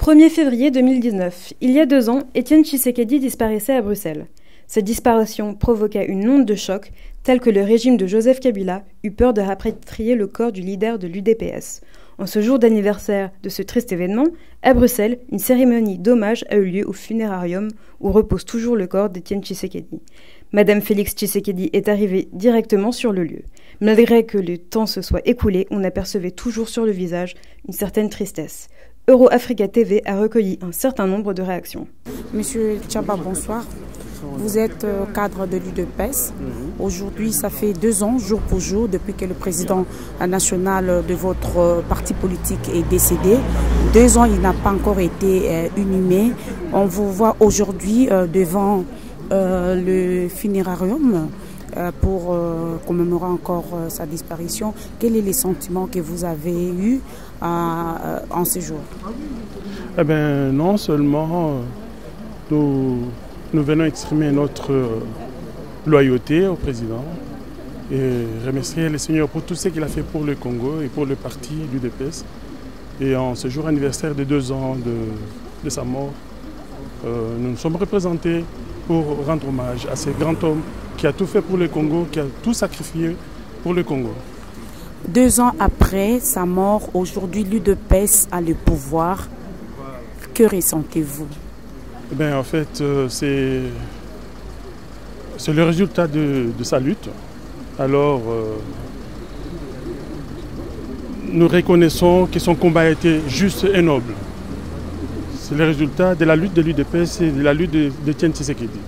1er février 2019, il y a deux ans, Étienne Tshisekedi disparaissait à Bruxelles. Cette disparition provoqua une onde de choc, telle que le régime de Joseph Kabila eut peur de rapatrier le corps du leader de l'UDPS. En ce jour d'anniversaire de ce triste événement, à Bruxelles, une cérémonie d'hommage a eu lieu au funérarium où repose toujours le corps d'Étienne Tshisekedi. Madame Félix Tshisekedi est arrivée directement sur le lieu. Malgré que le temps se soit écoulé, on apercevait toujours sur le visage une certaine tristesse. Euro-Africa TV a recueilli un certain nombre de réactions. Monsieur Tchaba, bonsoir. Vous êtes euh, cadre de l'UDPS. Aujourd'hui, ça fait deux ans, jour pour jour, depuis que le président national de votre euh, parti politique est décédé. Deux ans, il n'a pas encore été euh, inhumé. On vous voit aujourd'hui devant le funérarium pour commémorer encore sa disparition. Quels sont les sentiments que vous avez eus en ce jour? Eh bien, non seulement nous venons exprimer notre euh, loyauté au président et remercier le Seigneur pour tout ce qu'il a fait pour le Congo et pour le parti du DPS. Et en ce jour anniversaire de deux ans de, sa mort, euh, nous nous sommes représentés pour rendre hommage à ce grand homme qui a tout fait pour le Congo, qui a tout sacrifié pour le Congo. Deux ans après sa mort, aujourd'hui l'UDPS a le pouvoir. Que ressentez-vous? Ben, En fait, euh, c'est, c'est le résultat de, sa lutte. Alors, euh, nous reconnaissons que son combat a été juste et noble. C'est le résultat de la lutte de l'UDPS et de la lutte de, de Tshisekedi.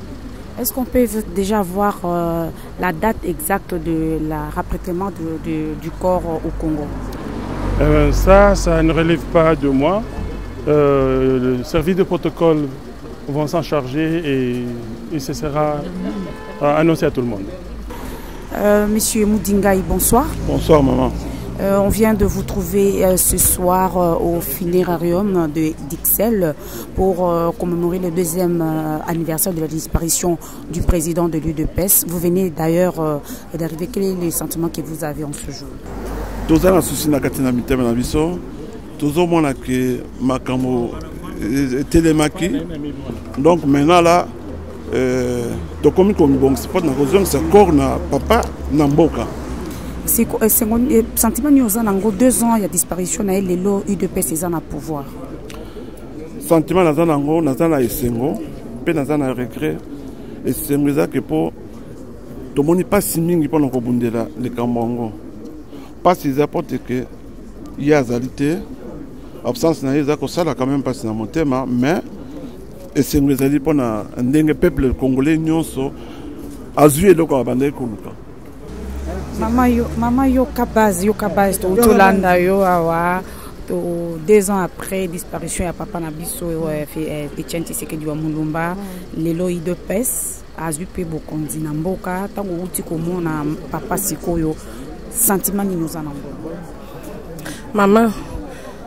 Est-ce qu'on peut déjà voir euh, la date exacte de la rapatriement du corps au Congo? Ça, ça ne relève pas de moi. le service de protocole vont s'en charger et, ce sera annoncé à tout le monde. Euh, Monsieur Moudingaï, bonsoir. Bonsoir maman. Euh, on vient de vous trouver euh, ce soir au funérarium de d'Ixelles pour commémorer le deuxième anniversaire de la disparition du président de l'UDPS. Vous venez d'ailleurs d'arriver. Quel est le sentiment que vous avez en ce jour? Etelemaki donc maintenant là euh, tokomi komibongisa mpo na kozongisa corps na papa na mboka sentiment nini oza nango deux ans ya disparition na ye lelo udps eza na pouvoir. Sentiment naza nango naza na esengo mpe naza na regret. Esengo ezaki mpo tomoni mpasi mingi mpona kobundela likambo yango. Mpasi eza mpo teke ye azali te absence na ye eza kosala quand même mpasi na motema mais esengo ezali mpona ndenge peuple congolais nyonso azwi eloko abandaki koluka mama yo, mama yoka base yoka base tolanda yo awa. To deux ans après disparition ya papa na biso etienne tisekedi wa mulumba lelo idepes azwi mpe bokonzi na mboka. Ntango outi komona papa sikoyo sentiment nini oza nango mama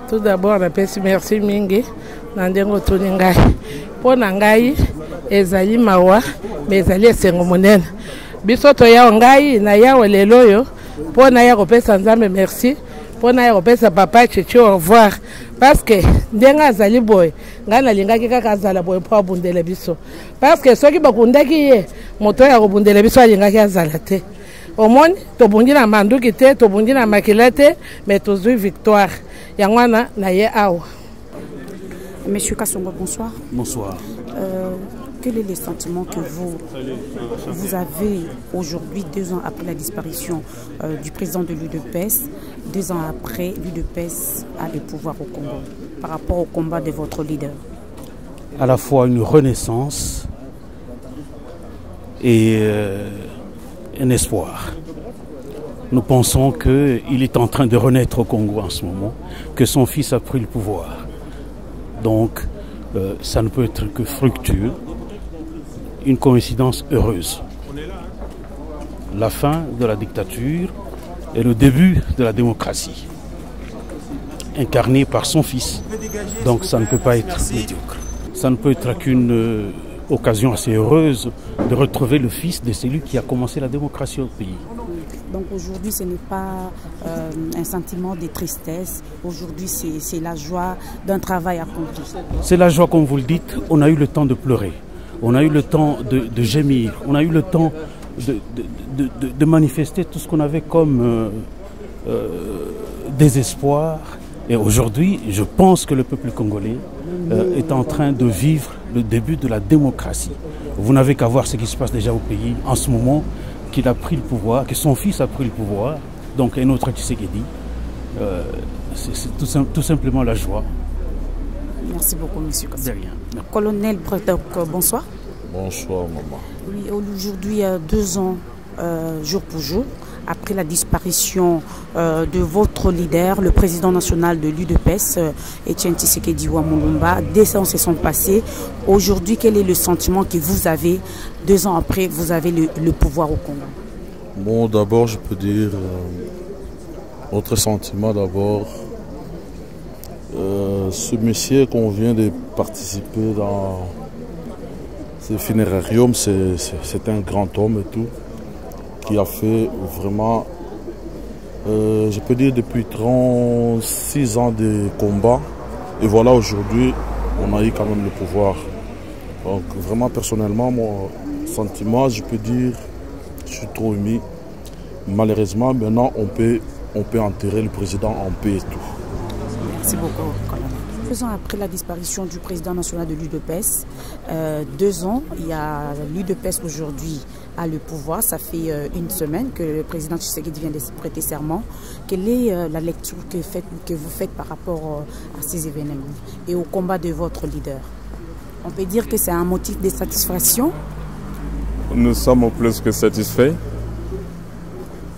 tout d'abord napesi merci mingi. Na ndenge otuni ngai. Mpo na ngai ezali mawa me ezali esengo monene biso toyawa ngai nayawa lelo oyo mpo naya kopesa nzambe merci. Mpo naya kopesa papa chichi au revoir. Parce que ndenge azali boye ngai nalingaki kaka azala boye mpo abundela biso. Parce que soki bakundaki ye moto oyo akobundela biso alingaki azala te. Omoni tobungi na manduki te tobungi na makila te me tozwi victoire. Yango wana na ye awa. Monsieur kasongo bonsoir. Bonsoir. Euh, quel est le sentiment que vous, vous avez aujourd'hui, deux ans après la disparition euh, du président de l'UDPS, deux ans après l'UDPS a le pouvoir au Congo, par rapport au combat de votre leader? À la fois une renaissance et euh, un espoir. Nous pensons qu'il est en train de renaître au Congo en ce moment, que son fils a pris le pouvoir. Donc, euh, ça ne peut être que fructueux, une coïncidence heureuse. La fin de la dictature et le début de la démocratie, incarné par son fils. Donc, ça ne peut pas être médiocre. Ça ne peut être qu'une euh, occasion assez heureuse de retrouver le fils de celui qui a commencé la démocratie au pays. Donc aujourd'hui, ce n'est pas euh, un sentiment de tristesse. Aujourd'hui, c'est la joie d'un travail accompli. C'est la joie, comme vous le dites. On a eu le temps de pleurer. On a eu le temps de, gémir. On a eu le temps de, manifester tout ce qu'on avait comme euh, euh, désespoir. Et aujourd'hui, je pense que le peuple congolais est en train de vivre le début de la démocratie. Vous n'avez qu'à voir ce qui se passe déjà au pays en ce moment qu'il a pris le pouvoir, que son fils a pris le pouvoir, donc un autre Tshisekedi, euh, c'est tout, simplement la joie. Merci beaucoup, monsieur Kassi. Colonel Bretok, bonsoir. Bonsoir, maman. Oui, aujourd'hui, deux ans, euh, jour pour jour, après la disparition euh, de votre leader, le président national de l'UDPS, euh, Etienne Tshisekedi Wamulumba. Des ans se sont passés. Aujourd'hui, quel est le sentiment que vous avez deux ans après, vous avez le, pouvoir au Congo? Bon, d'abord, je peux dire euh, autre sentiment d'abord. Ce monsieur qu'on vient de participer dans ce funérarium, c'est un grand homme et tout qui a fait vraiment, euh, je peux dire depuis 36 ans de combat. Et voilà, aujourd'hui, on a eu quand même le pouvoir. Donc vraiment personnellement, mon sentiment, je peux dire, je suis trop ému. Malheureusement, maintenant, on peut, on peut enterrer le président en paix et tout. Merci beaucoup. Deux ans après la disparition du président national de l'UDPS, euh, deux ans, il y a l'UDPS aujourd'hui a le pouvoir. Ça fait euh, une semaine que le président Tshisekedi vient de se prêter serment. Quelle est euh, la lecture que, que, vous faites par rapport à ces événements et au combat de votre leader? On peut dire que c'est un motif de satisfaction? Nous sommes plus que satisfaits.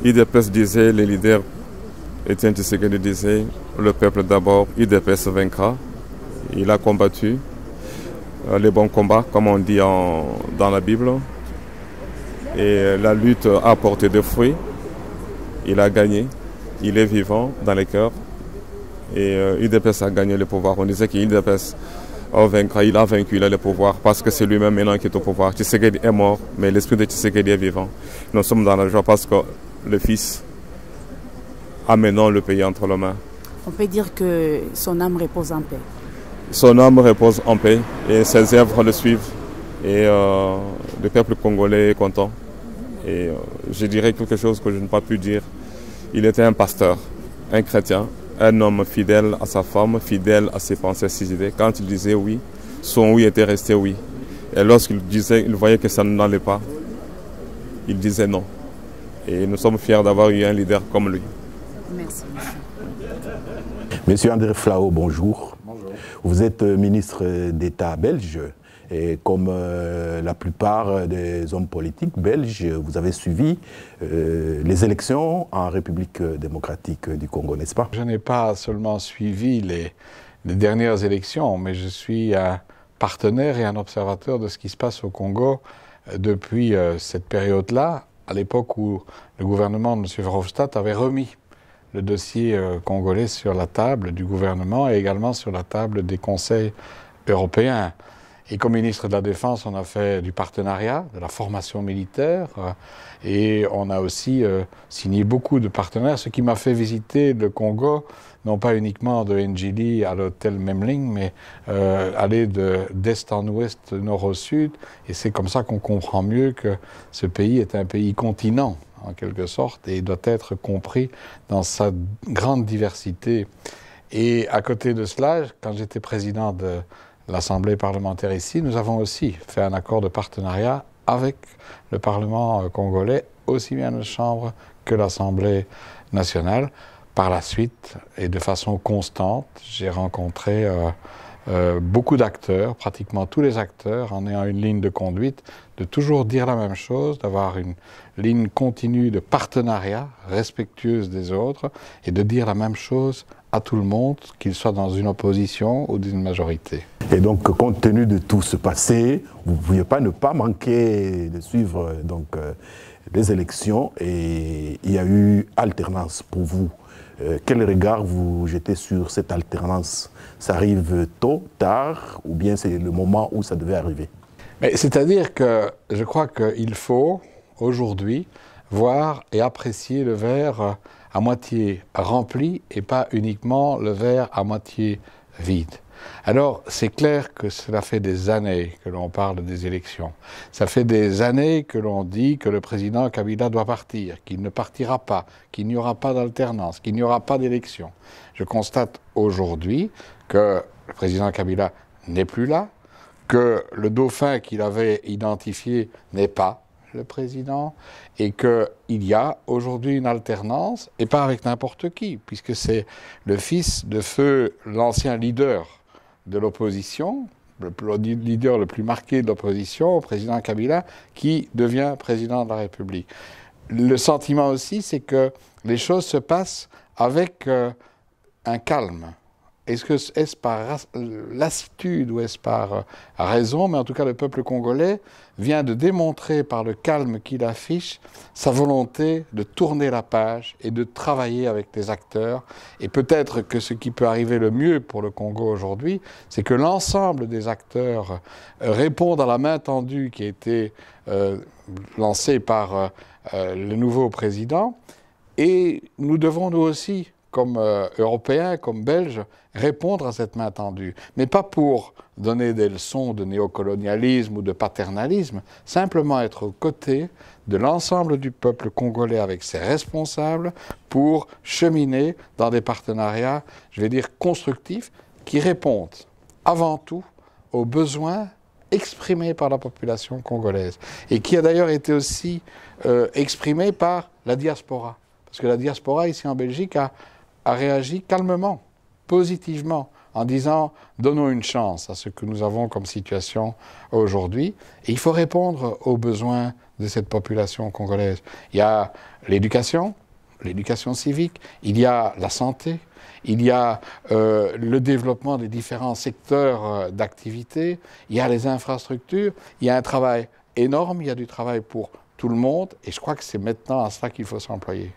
IDPS disait, les leaders Etienne Tshisekedi disait, le peuple d'abord, IDPS vaincra. Il a combattu euh, les bons combats, comme on dit dans la Bible. Et la lutte a porté des fruits. Il a gagné. Il est vivant dans les cœurs. Et euh, a gagné le pouvoir. On disait qu'IDPS a vaincu, il a vaincu, il a le pouvoir parce que c'est lui-même maintenant qui est au pouvoir. Tshisekedi est mort, mais l'esprit de Tshisekedi est vivant. Nous sommes dans la joie parce que le Fils amenant le pays entre les mains. On peut dire que son âme repose en paix. Son âme repose en paix et ses œuvres le suivent. Et euh, le peuple congolais est content. Et euh, je dirais quelque chose que je n'ai pas pu dire. Il était un pasteur, un chrétien, un homme fidèle à sa femme, fidèle à ses pensées, ses idées. Quand il disait oui, son oui était resté oui. Et lorsqu'il disait, il voyait que ça n'allait pas, il disait non. Et nous sommes fiers d'avoir eu un leader comme lui. Merci. Monsieur André Flao, bonjour. Bonjour. Vous êtes euh, ministre d'État belge. Et comme euh, la plupart des hommes politiques belges, vous avez suivi euh, les élections en République démocratique du Congo, n'est-ce pas? Je n'ai pas seulement suivi les, les, dernières élections, mais je suis un partenaire et un observateur de ce qui se passe au Congo depuis cette période-là, à l'époque où le gouvernement de M. Verhofstadt avait remis le dossier euh, congolais sur la table du gouvernement et également sur la table des conseils européens. Et comme ministre de la Défense, on a fait du partenariat, de la formation militaire, euh, et on a aussi euh, signé beaucoup de partenaires, ce qui m'a fait visiter le Congo, non pas uniquement de Njili à l'hôtel Memling, mais aller d'est en ouest, nord au sud, et c'est comme ça qu'on comprend mieux que ce pays est un pays continent en quelque sorte, et doit être compris dans sa grande diversité. Et à côté de cela, quand j'étais président de l'Assemblée parlementaire ici, nous avons aussi fait un accord de partenariat avec le Parlement euh, congolais, aussi bien la Chambre que l'Assemblée nationale. Par la suite, et de façon constante, j'ai rencontré euh, euh, beaucoup d'acteurs, pratiquement tous les acteurs, en ayant une ligne de conduite, de toujours dire la même chose, d'avoir une ligne continue de partenariat respectueuse des autres et de dire la même chose à tout le monde, qu'il soit dans une opposition ou d'une majorité. Et donc, compte tenu de tout ce passé, vous ne pouviez pas ne pas manquer de suivre donc, euh, les élections et il y a eu alternance pour vous. Euh, quel regard vous jetez sur cette alternance? Ça arrive tôt, tard, ou bien c'est le moment où ça devait arriver? C'est-à-dire que je crois qu'il faut, aujourd'hui, voir et apprécier le verre à moitié rempli et pas uniquement le verre à moitié vide. Alors, c'est clair que cela fait des années que l'on parle des élections. Ça fait des années que l'on dit que le président Kabila doit partir, qu'il ne partira pas, qu'il n'y aura pas d'alternance, qu'il n'y aura pas d'élection. Je constate aujourd'hui que le président Kabila n'est plus là, que le dauphin qu'il avait identifié n'est pas le président, et qu'il y a aujourd'hui une alternance, et pas avec n'importe qui, puisque c'est le fils de feu, l'ancien leader de l'opposition, le leader le plus marqué de l'opposition, président Kabila, qui devient président de la République. Le sentiment aussi, c'est que les choses se passent avec euh, un calme. Est-ce que est-ce par lassitude ou est-ce par euh, raison Mais en tout cas, le peuple congolais vient de démontrer par le calme qu'il affiche sa volonté de tourner la page et de travailler avec les acteurs. Et peut-être que ce qui peut arriver le mieux pour le Congo aujourd'hui, c'est que l'ensemble des acteurs euh, répondent à la main tendue qui a été euh, lancée par le nouveau président. Et nous devons nous aussi comme euh, Européens, comme Belges, répondre à cette main tendue. Mais pas pour donner des leçons de néocolonialisme ou de paternalisme, simplement être aux côtés de l'ensemble du peuple congolais avec ses responsables pour cheminer dans des partenariats, je vais dire, constructifs, qui répondent avant tout aux besoins exprimés par la population congolaise et qui a d'ailleurs été aussi euh, exprimé par la diaspora. Parce que la diaspora ici en Belgique a a réagi calmement, positivement, en disant donnons une chance à ce que nous avons comme situation aujourd'hui. Et il faut répondre aux besoins de cette population congolaise. Il y a l'éducation, l'éducation civique, il y a la santé, il y a euh, le développement des différents secteurs euh, d'activité, il y a les infrastructures, il y a un travail énorme, il y a du travail pour tout le monde, et je crois que c'est maintenant à cela qu'il faut s'employer.